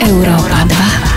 Európa 2.